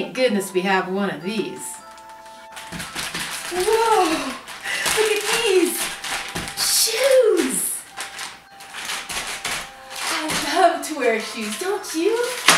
Thank goodness we have one of these. Whoa! Look at these! Shoes! I love to wear shoes, don't you?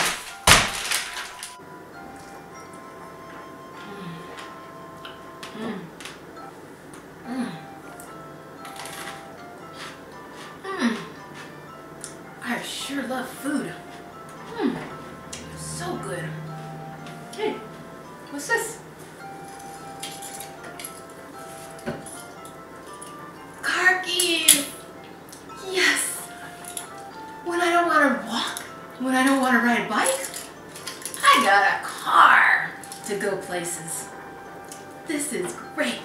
This is great.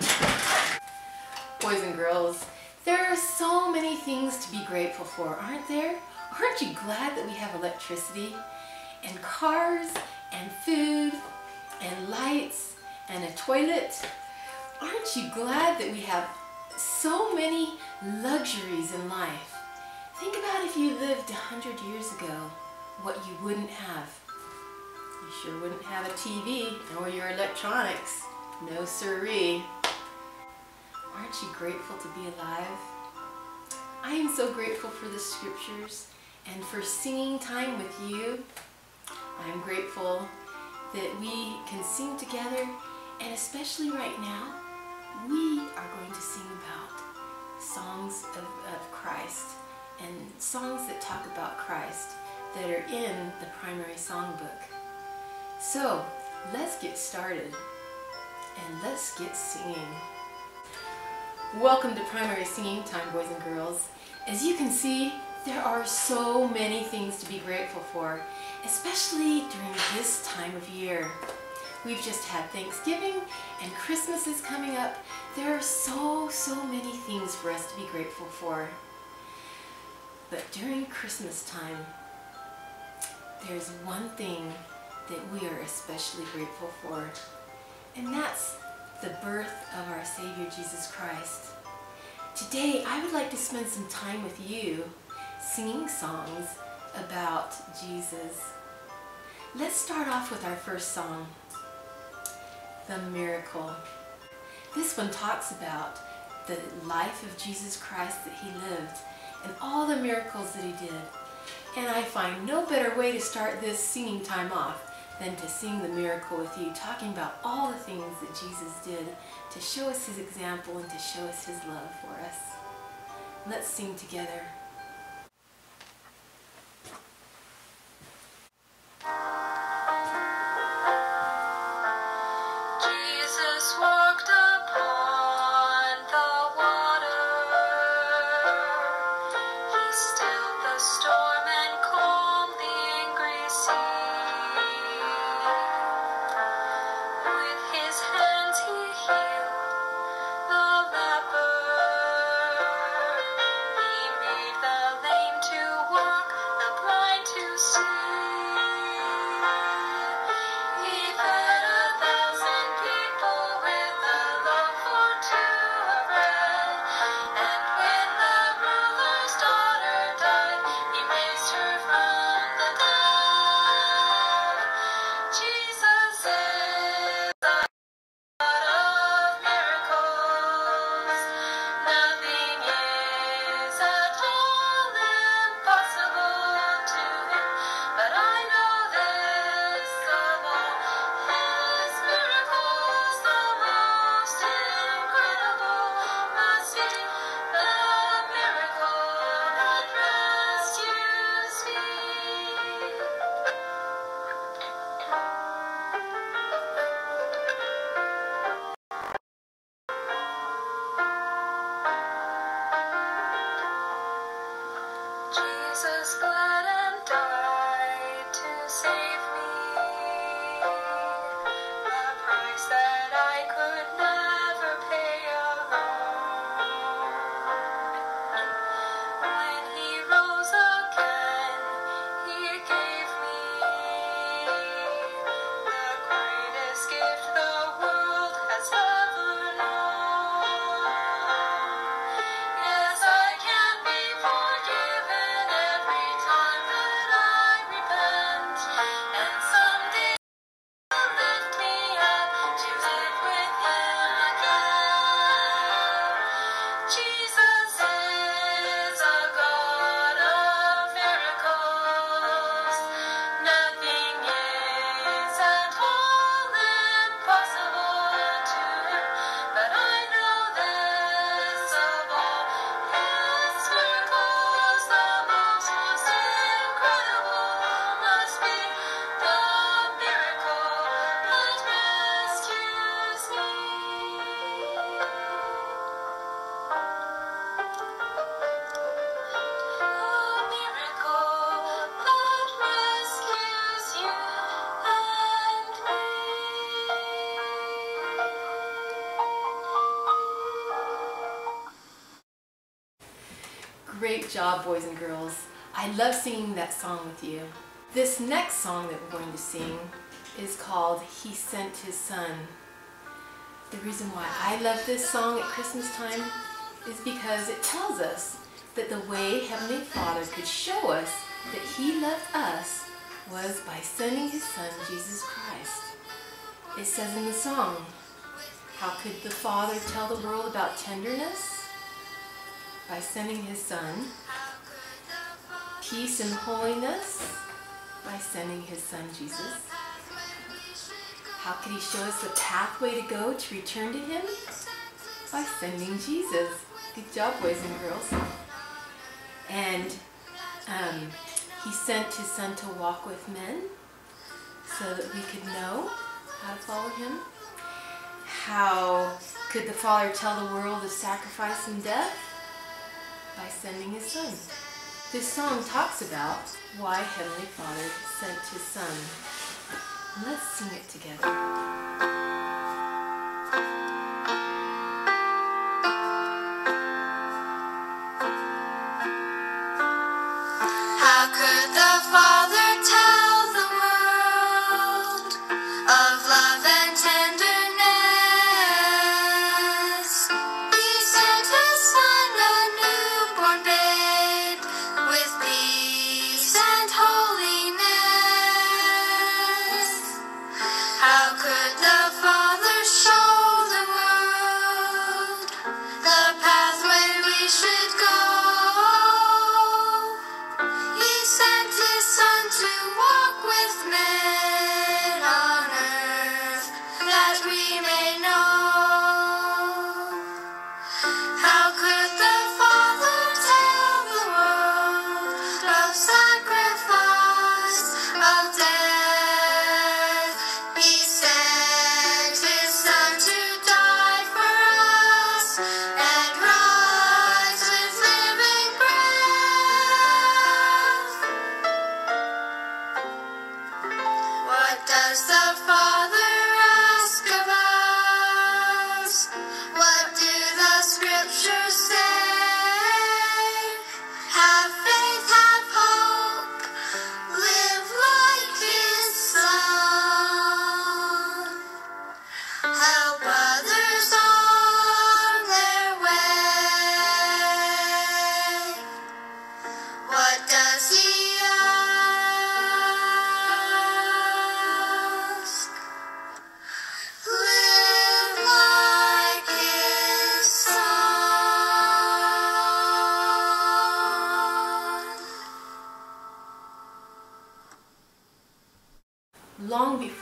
Boys and girls, there are so many things to be grateful for, aren't there? Aren't you glad that we have electricity and cars and food and lights and a toilet? Aren't you glad that we have so many luxuries in life? Think about if you lived a hundred years ago, what you wouldn't have. You sure wouldn't have a TV or your electronics. No siree. Aren't you grateful to be alive? I am so grateful for the scriptures and for singing time with you. I'm grateful that we can sing together and especially right now, we are going to sing about songs of, of Christ and songs that talk about Christ that are in the primary songbook. So let's get started and let's get singing. Welcome to Primary Singing Time, boys and girls. As you can see, there are so many things to be grateful for, especially during this time of year. We've just had Thanksgiving and Christmas is coming up. There are so, so many things for us to be grateful for. But during Christmas time, there's one thing that we are especially grateful for, and that's the birth of our Savior Jesus Christ. Today, I would like to spend some time with you singing songs about Jesus. Let's start off with our first song, The Miracle. This one talks about the life of Jesus Christ that he lived and all the miracles that he did. And I find no better way to start this singing time off than to sing the miracle with you, talking about all the things that Jesus did to show us his example and to show us his love for us. Let's sing together. Jesus walked upon the water. He stilled the storm and calmed the angry sea. Job, boys and girls. I love singing that song with you. This next song that we're going to sing is called He Sent His Son. The reason why I love this song at Christmas time is because it tells us that the way Heavenly Father could show us that He loved us was by sending His Son, Jesus Christ. It says in the song, how could the Father tell the world about tenderness? By sending His Son. Peace and holiness? By sending His Son, Jesus. How could He show us the pathway to go to return to Him? By sending Jesus. Good job, boys and girls. And um, He sent His Son to walk with men so that we could know how to follow Him. How could the Father tell the world of sacrifice and death? By sending His Son. This song talks about why Heavenly Father sent His Son. Let's sing it together.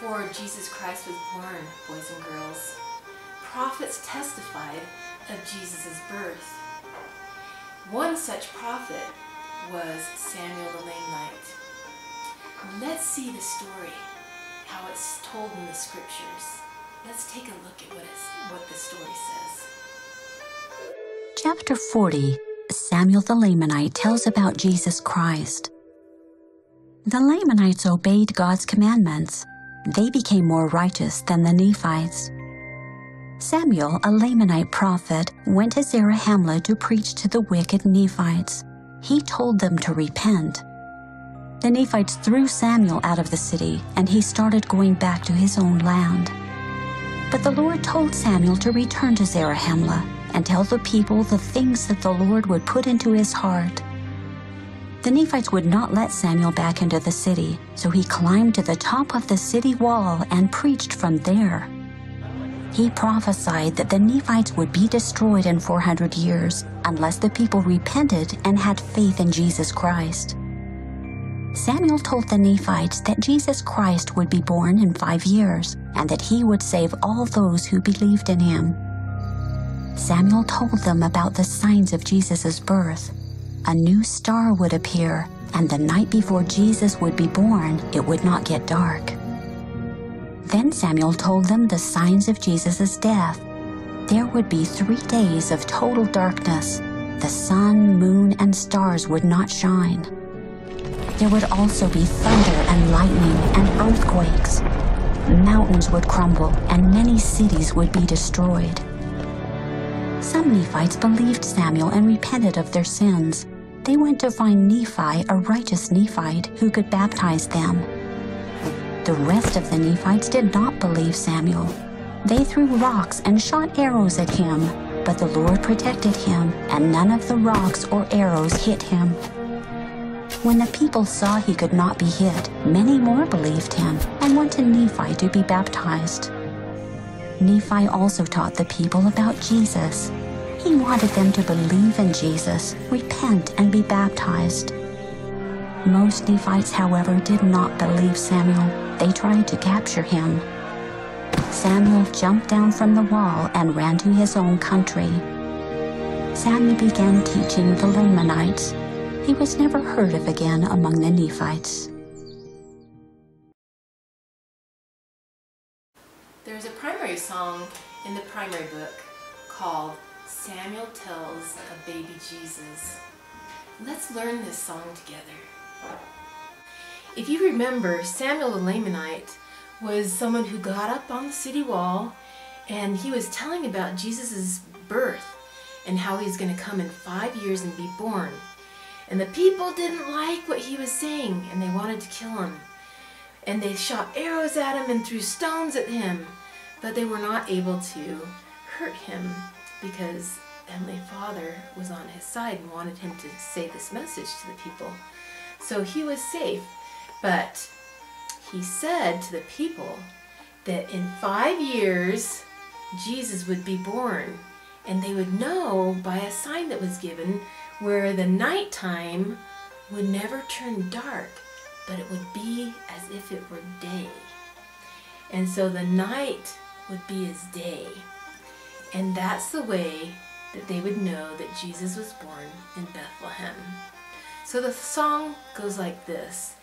Before Jesus Christ was born, boys and girls, prophets testified of Jesus' birth. One such prophet was Samuel the Lamanite. Let's see the story, how it's told in the scriptures. Let's take a look at what, what the story says. Chapter 40 Samuel the Lamanite tells about Jesus Christ. The Lamanites obeyed God's commandments. They became more righteous than the Nephites. Samuel, a Lamanite prophet, went to Zarahemla to preach to the wicked Nephites. He told them to repent. The Nephites threw Samuel out of the city, and he started going back to his own land. But the Lord told Samuel to return to Zarahemla and tell the people the things that the Lord would put into his heart. The Nephites would not let Samuel back into the city, so he climbed to the top of the city wall and preached from there. He prophesied that the Nephites would be destroyed in 400 years unless the people repented and had faith in Jesus Christ. Samuel told the Nephites that Jesus Christ would be born in five years and that he would save all those who believed in him. Samuel told them about the signs of Jesus' birth. A new star would appear, and the night before Jesus would be born, it would not get dark. Then Samuel told them the signs of Jesus' death. There would be three days of total darkness. The sun, moon, and stars would not shine. There would also be thunder and lightning and earthquakes. Mountains would crumble and many cities would be destroyed. Some Nephites believed Samuel and repented of their sins. They went to find Nephi, a righteous Nephite, who could baptize them. The rest of the Nephites did not believe Samuel. They threw rocks and shot arrows at him, but the Lord protected him, and none of the rocks or arrows hit him. When the people saw he could not be hit, many more believed him and went to Nephi to be baptized. Nephi also taught the people about Jesus. He wanted them to believe in Jesus, repent, and be baptized. Most Nephites, however, did not believe Samuel. They tried to capture him. Samuel jumped down from the wall and ran to his own country. Samuel began teaching the Lamanites. He was never heard of again among the Nephites. There's a primary song in the primary book called Samuel Tells a Baby Jesus. Let's learn this song together. If you remember, Samuel the Lamanite was someone who got up on the city wall and he was telling about Jesus' birth and how he's going to come in five years and be born. And the people didn't like what he was saying and they wanted to kill him. And they shot arrows at him and threw stones at him, but they were not able to hurt him because Heavenly Father was on his side and wanted him to say this message to the people. So he was safe, but he said to the people that in five years Jesus would be born and they would know by a sign that was given where the nighttime would never turn dark, but it would be as if it were day. And so the night would be as day. And that's the way that they would know that Jesus was born in Bethlehem. So the song goes like this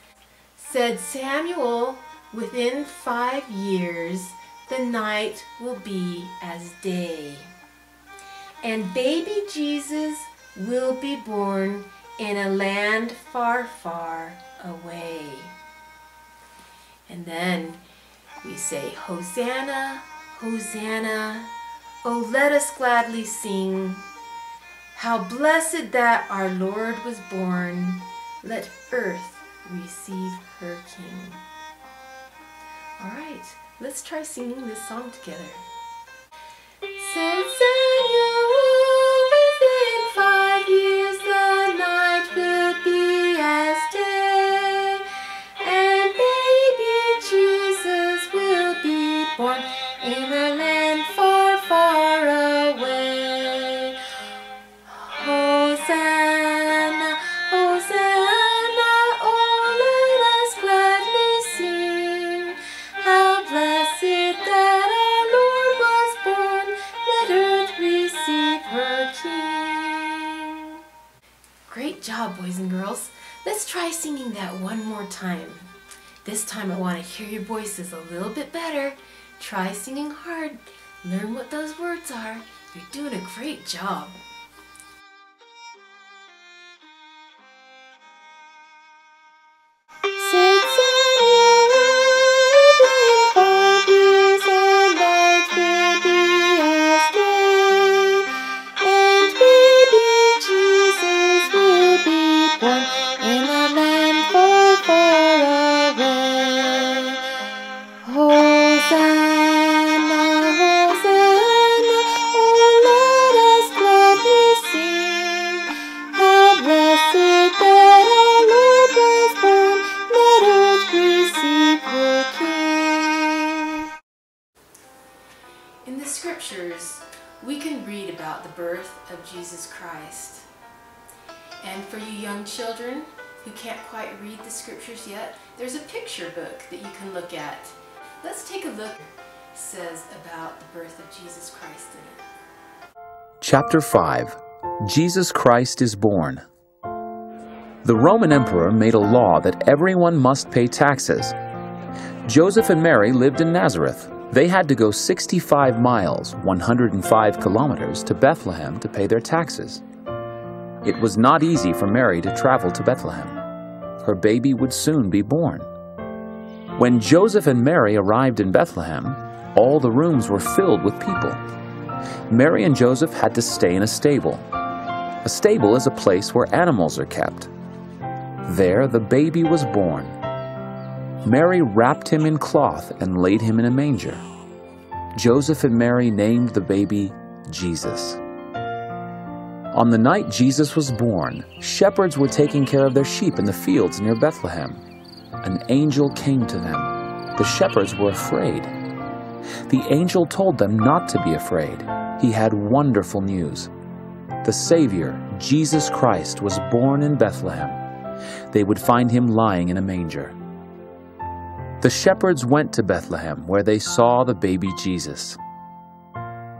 Said Samuel, within five years, the night will be as day. And baby Jesus will be born in a land far, far away. And then we say, Hosanna, Hosanna, oh let us gladly sing. How blessed that our Lord was born, let earth receive her King. All right, let's try singing this song together. Hear your voices a little bit better. Try singing hard. Learn what those words are. You're doing a great job. Who can't quite read the scriptures yet, there's a picture book that you can look at. Let's take a look. It says about the birth of Jesus Christ in it. Chapter 5 Jesus Christ is born. The Roman emperor made a law that everyone must pay taxes. Joseph and Mary lived in Nazareth. They had to go 65 miles, 105 kilometers, to Bethlehem to pay their taxes. It was not easy for Mary to travel to Bethlehem. Her baby would soon be born. When Joseph and Mary arrived in Bethlehem, all the rooms were filled with people. Mary and Joseph had to stay in a stable. A stable is a place where animals are kept. There the baby was born. Mary wrapped him in cloth and laid him in a manger. Joseph and Mary named the baby Jesus. On the night Jesus was born, shepherds were taking care of their sheep in the fields near Bethlehem. An angel came to them. The shepherds were afraid. The angel told them not to be afraid. He had wonderful news. The Savior, Jesus Christ, was born in Bethlehem. They would find him lying in a manger. The shepherds went to Bethlehem, where they saw the baby Jesus.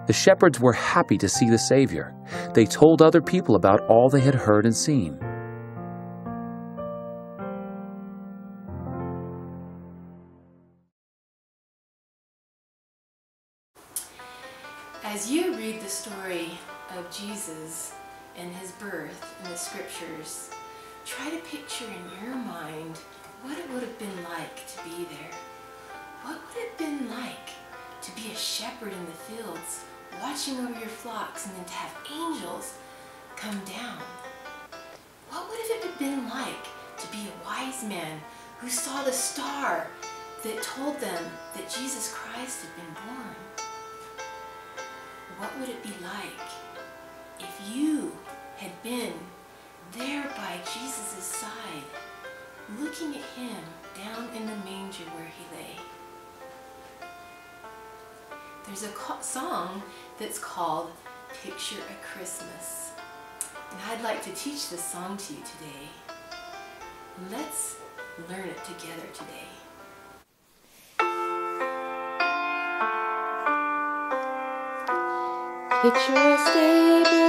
The shepherds were happy to see the Savior. They told other people about all they had heard and seen. As you read the story of Jesus and his birth in the scriptures, try to picture in your mind what it would have been like to be there. What would it have been like to be a shepherd in the fields, watching over your flocks, and then to have angels come down? What would it have been like to be a wise man who saw the star that told them that Jesus Christ had been born? What would it be like if you had been there by Jesus' side, looking at him down in the manger where he lay? There's a song that's called Picture a Christmas. And I'd like to teach this song to you today. Let's learn it together today. Picture a stable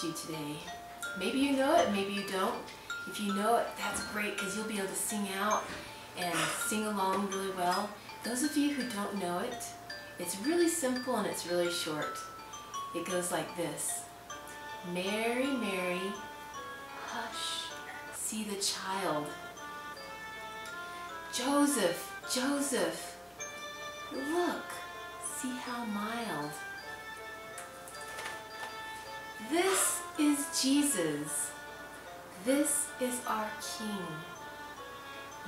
to you today. Maybe you know it, maybe you don't. If you know it, that's great because you'll be able to sing out and sing along really well. Those of you who don't know it, it's really simple and it's really short. It goes like this. Mary, Mary, hush, see the child. Joseph, Joseph, look, see how mild. This is Jesus. This is our King.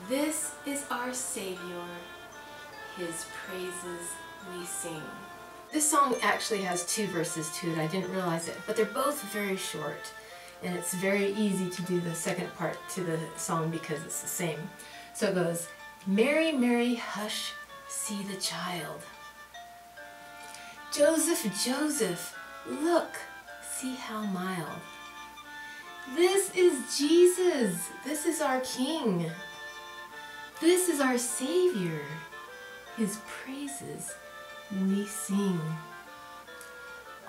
This is our Savior. His praises we sing. This song actually has two verses to it. I didn't realize it, but they're both very short. And it's very easy to do the second part to the song because it's the same. So it goes, Mary, Mary, hush, see the child. Joseph, Joseph, look, see how mild. This is Jesus. This is our King. This is our Savior. His praises we sing.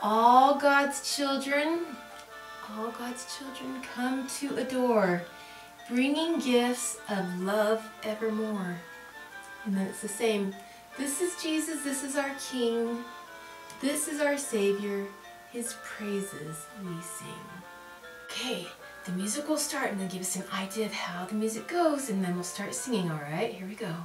All God's children, all God's children come to adore, bringing gifts of love evermore. And then it's the same. This is Jesus, this is our King, this is our Savior, His praises we sing. Okay, the music will start and then give us an idea of how the music goes, and then we'll start singing, all right? Here we go.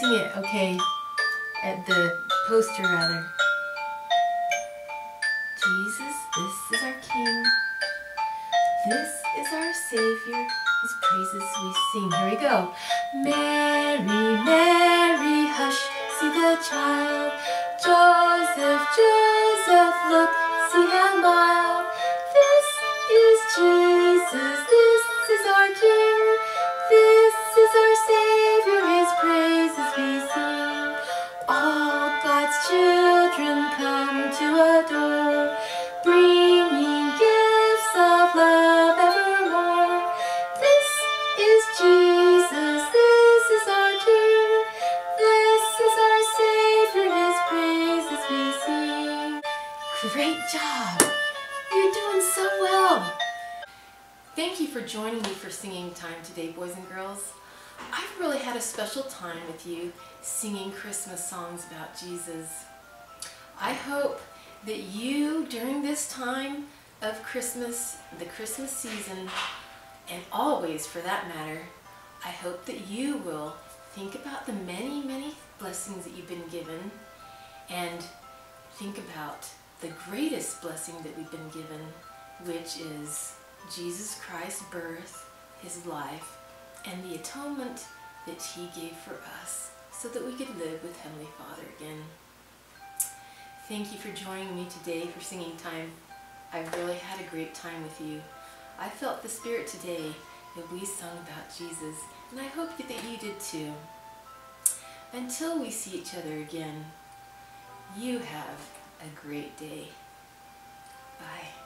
Sing it, okay? At the poster, rather. Singing Christmas songs about Jesus. I hope that you, during this time of Christmas, the Christmas season, and always for that matter, I hope that you will think about the many, many blessings that you've been given and think about the greatest blessing that we've been given, which is Jesus Christ's birth, his life, and the atonement that he gave for us so that we could live with Heavenly Father again. Thank you for joining me today for singing time. I really had a great time with you. I felt the Spirit today that we sung about Jesus, and I hope that you did too. Until we see each other again, you have a great day. Bye.